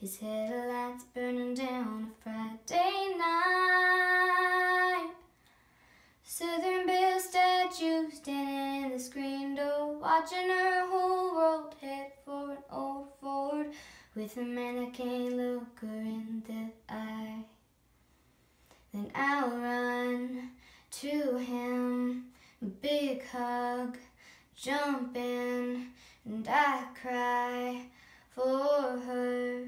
His headlights burning down a Friday night. Southern Belle statue standing in the screen door, watching her whole world head for an old oh, Ford with a man that can't look her in the eye. Then I'll run to him, a big hug, jump in, and I cry for her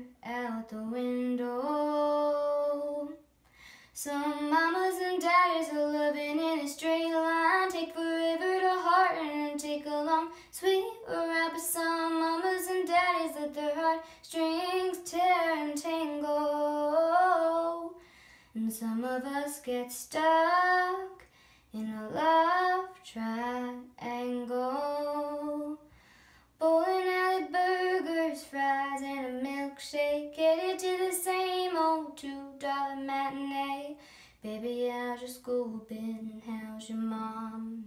Some mamas and daddies are loving in a straight line, take forever to heart and take a long sweet ride. But some mamas and daddies let their heartstrings tear and tangle. And some of us get stuck in a love triangle. Bowling alley burgers, fries, and a milkshake. Baby, how's your school been? How's your mom?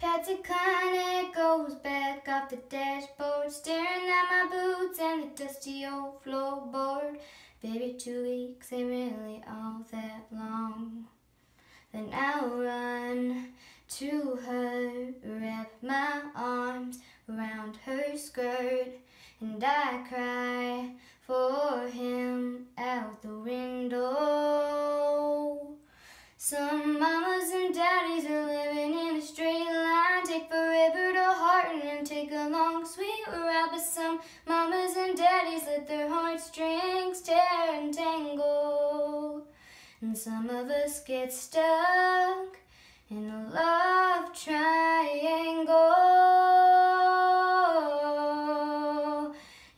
Patsy Cline goes back off the dashboard, staring at my boots and the dusty old floorboard. Baby, two weeks ain't really all that long. Then I'll run to her, wrap my arms around her skirt, and I cry for sweet some mamas and daddies let their heartstrings tear and tangle. And some of us get stuck in a love triangle.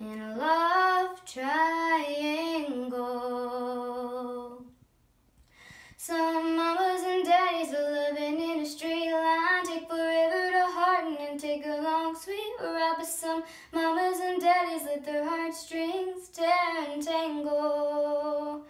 In a love triangle. Some mamas and daddies are living in a straight line, take forever to hearten and take a. But some mamas and daddies let their heartstrings tear and tangle.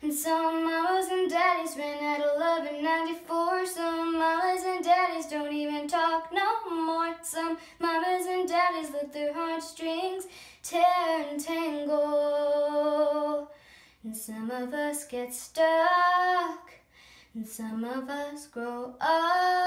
And some mamas and daddies ran out of love in 94. Some mamas and daddies don't even talk no more. Some mamas and daddies let their heartstrings tear and tangle. And some of us get stuck. And some of us grow up